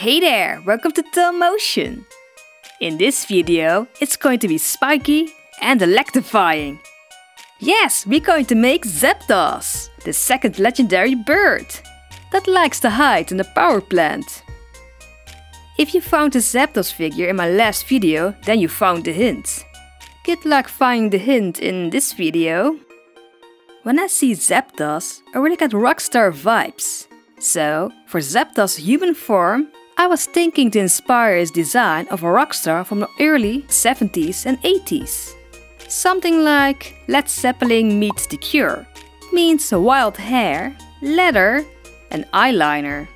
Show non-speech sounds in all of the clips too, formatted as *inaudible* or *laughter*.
Hey there, welcome to Doll Motion. In this video, it's going to be spiky and electrifying. Yes, we're going to make Zapdos, the second legendary bird that likes to hide in the power plant. If you found the Zapdos figure in my last video, then you found the hint. Good luck finding the hint in this video. When I see Zapdos, I really get rockstar vibes. So, for Zapdos' human form, I was thinking to inspire his design of a rockstar from the early 70s and 80s. Something like Led Zeppelin meets The Cure. Means wild hair, leather and eyeliner.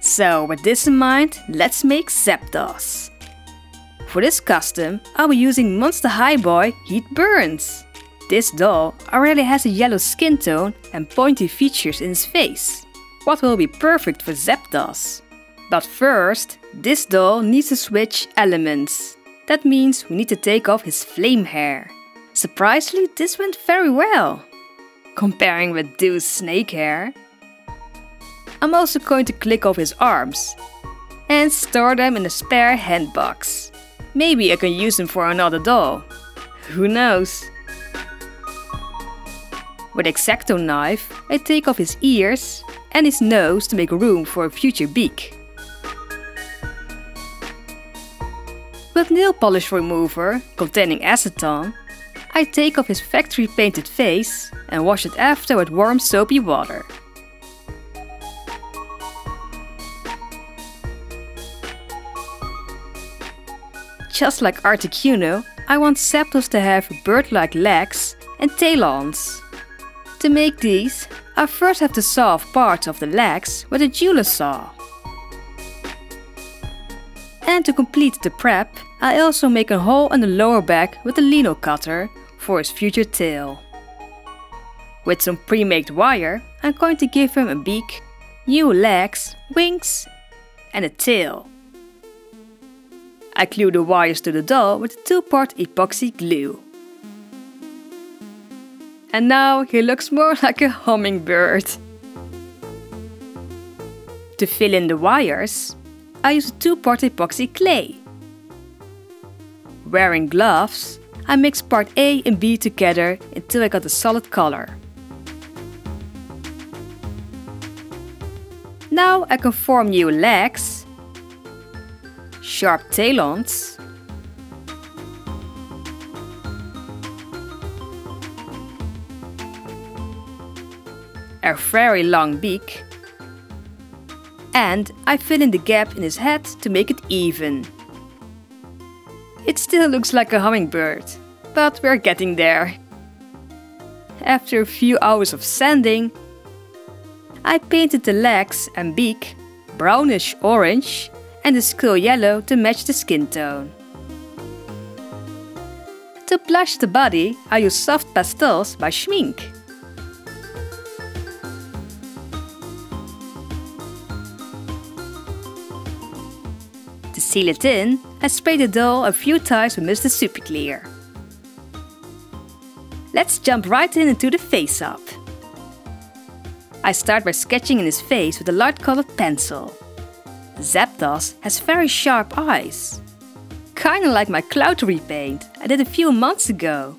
So with this in mind, let's make Zapdos. For this custom, I'll be using Monster High Boy Heath Burns. This doll already has a yellow skin tone and pointy features in his face, what will be perfect for Zapdos. But first, this doll needs to switch elements. That means we need to take off his flame hair. Surprisingly, this went very well. Comparing with Deuce snake hair. I'm also going to click off his arms and store them in a spare hand box. Maybe I can use them for another doll. Who knows? With X-Acto knife, I take off his ears and his nose to make room for a future beak. With nail polish remover containing acetone, I take off his factory painted face and wash it after with warm soapy water. Just like Articuno, I want Zapdos to have bird-like legs and talons. To make these, I first have to saw off parts of the legs with a jeweler saw. And to complete the prep, I also make a hole in the lower back with a lino cutter for his future tail. With some pre-made wire, I'm going to give him a beak, new legs, wings and a tail. I glue the wires to the doll with a two-part epoxy glue. And now he looks more *laughs* like a hummingbird. To fill in the wires, I use a two-part epoxy clay. Wearing gloves, I mix part A and B together until I got a solid color. Now I can form new legs, sharp talons, a very long beak, and I fill in the gap in his head to make it even. It still looks like a hummingbird, but we're getting there. After a few hours of sanding, I painted the legs and beak brownish orange and the skull yellow to match the skin tone. To blush the body, I use soft pastels by Schmincke. To seal it in, I spray the doll a few times with Mr. Super Clear. Let's jump right in into the face-up. I start by sketching in his face with a light-colored pencil. Zapdos has very sharp eyes. Kinda like my Cloud repaint I did a few months ago.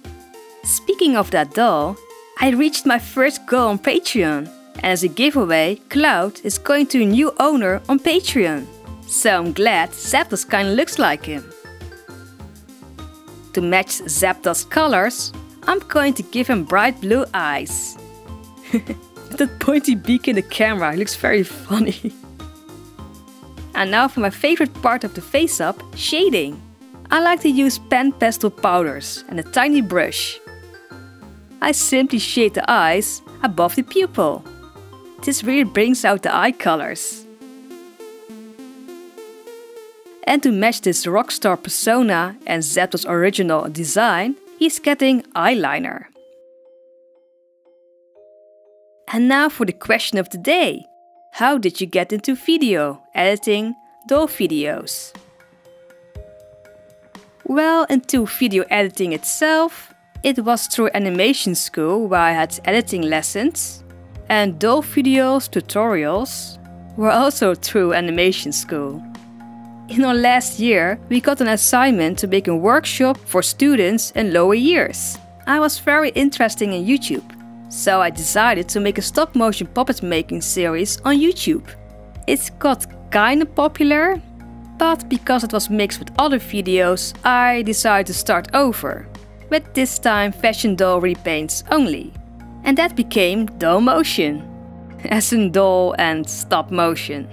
Speaking of that doll, I reached my first goal on Patreon. And as a giveaway, Cloud is going to a new owner on Patreon. So I'm glad Zapdos kinda looks like him. To match Zapdos colors, I'm going to give him bright blue eyes. *laughs* that pointy beak in the camera looks very *laughs* funny. and now for my favorite part of the face up, shading. I like to use PanPastel powders and a tiny brush. I simply shade the eyes above the pupil. This really brings out the eye colors. And to match this rockstar persona and Zapdos' original design, he's getting eyeliner. And now for the question of the day. How did you get into video editing doll videos? Well, into video editing itself, it was through animation school where I had editing lessons, and doll videos tutorials were also through animation school. In our last year, we got an assignment to make a workshop for students in lower years. I was very interested in YouTube, so I decided to make a stop motion puppet making series on YouTube. It got kinda popular, but because it was mixed with other videos, I decided to start over, with this time fashion doll repaints only. And that became doll motion, *laughs* as in doll and stop motion.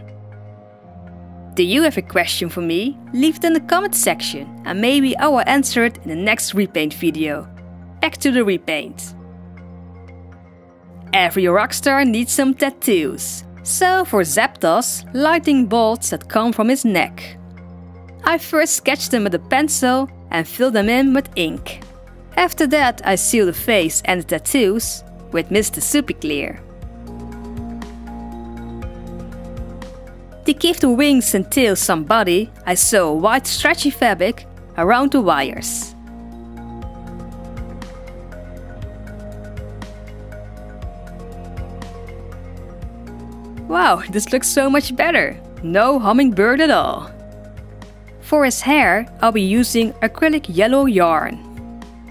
Do you have a question for me? Leave it in the comment section and maybe I will answer it in the next repaint video. Back to the repaint. Every rockstar needs some tattoos. So for Zapdos, lightning bolts that come from his neck. I first sketched them with a pencil and filled them in with ink. After that I seal the face and the tattoos with Mr. Superclear. To give the wings and tail some body, I sew a white stretchy fabric around the wires. Wow, this looks so much better! No hummingbird at all. For his hair, I'll be using acrylic yellow yarn.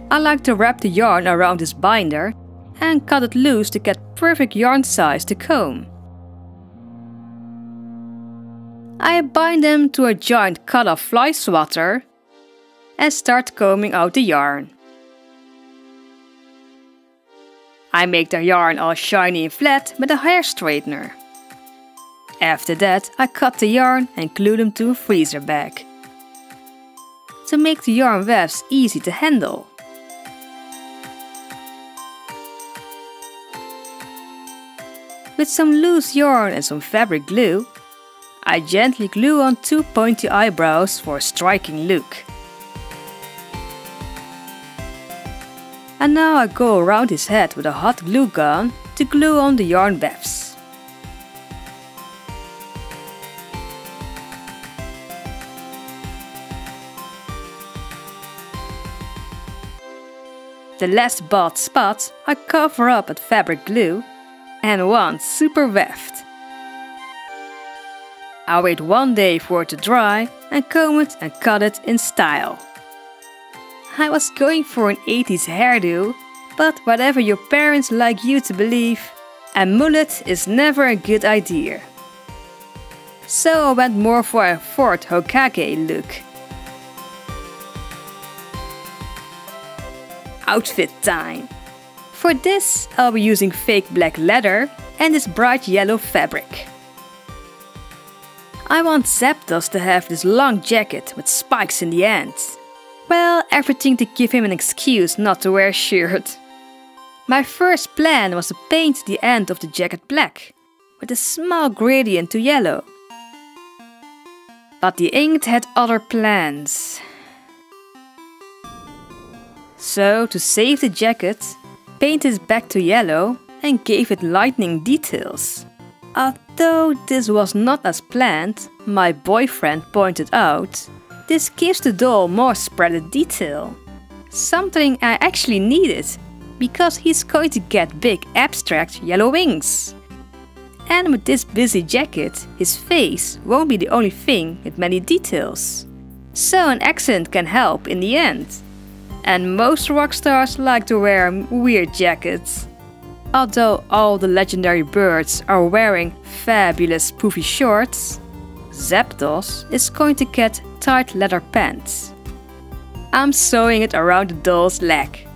I like to wrap the yarn around his binder and cut it loose to get perfect yarn size to comb. I bind them to a giant cut of fly swatter and start combing out the yarn. I make the yarn all shiny and flat with a hair straightener. After that, I cut the yarn and glue them to a freezer bag. To make the yarn wefts easy to handle. With some loose yarn and some fabric glue, I gently glue on two pointy eyebrows for a striking look. And now I go around his head with a hot glue gun to glue on the yarn wefts. The last bald spot I cover up with fabric glue and one super weft. I wait one day for it to dry and comb it and cut it in style. I was going for an 80s hairdo, but whatever your parents like you to believe, a mullet is never a good idea. So I went more for a Fourth Hokage look. Outfit time! For this, I'll be using fake black leather and this bright yellow fabric. I want Zapdos to have this long jacket with spikes in the ends. Well, everything to give him an excuse not to wear a shirt. My first plan was to paint the end of the jacket black, with a small gradient to yellow. But the inked had other plans. So, to save the jacket, painted it back to yellow and gave it lightning details. Although this was not as planned, my boyfriend pointed out, this gives the doll more spreaded detail. Something I actually needed, because he's going to get big abstract yellow wings. And with this busy jacket, his face won't be the only thing with many details. So an accent can help in the end. And most rock stars like to wear weird jackets. Although all the legendary birds are wearing fabulous poofy shorts, Zapdos is going to get tight leather pants. I'm sewing it around the doll's leg.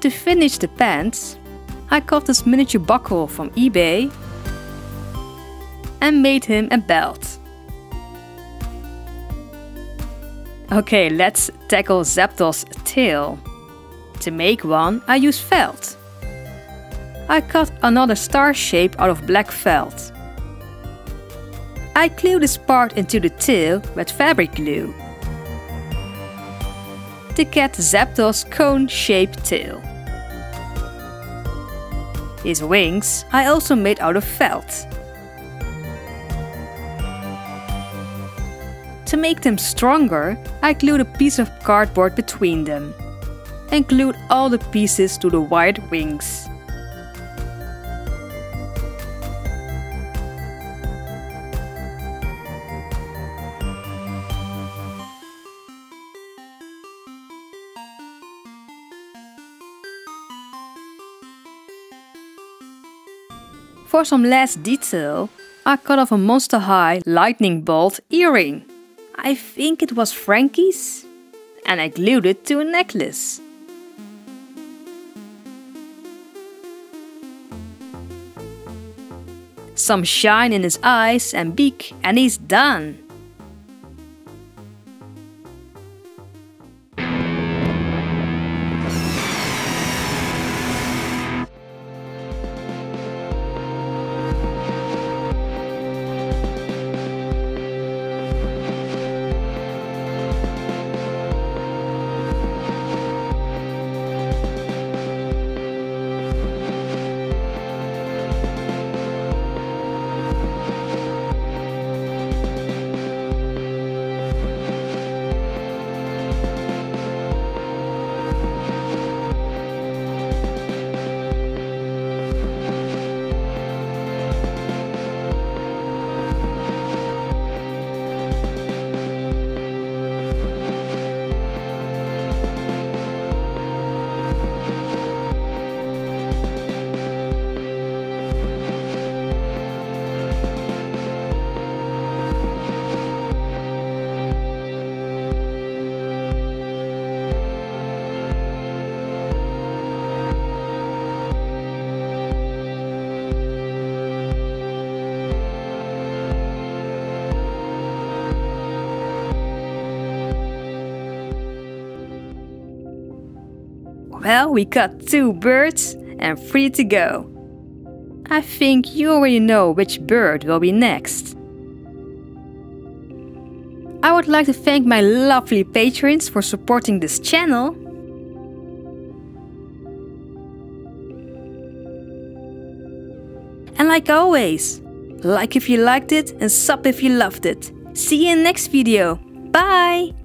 To finish the pants, I got this miniature buckle from eBay and made him a belt. Okay, let's tackle Zapdos' tail. To make one, I use felt. I cut another star shape out of black felt. I glue this part into the tail with fabric glue to get Zapdos' cone-shaped tail. His wings I also made out of felt. To make them stronger, I glued a piece of cardboard between them and glued all the pieces to the white wings. For some last detail, I cut off a Monster High lightning bolt earring. I think it was Frankie's. And I glued it to a necklace. Some shine in his eyes and beak and he's done. We got two birds and three to go. I think you already know which bird will be next. I would like to thank my lovely patrons for supporting this channel. And like always, like if you liked it and sub if you loved it. See you in next video. Bye!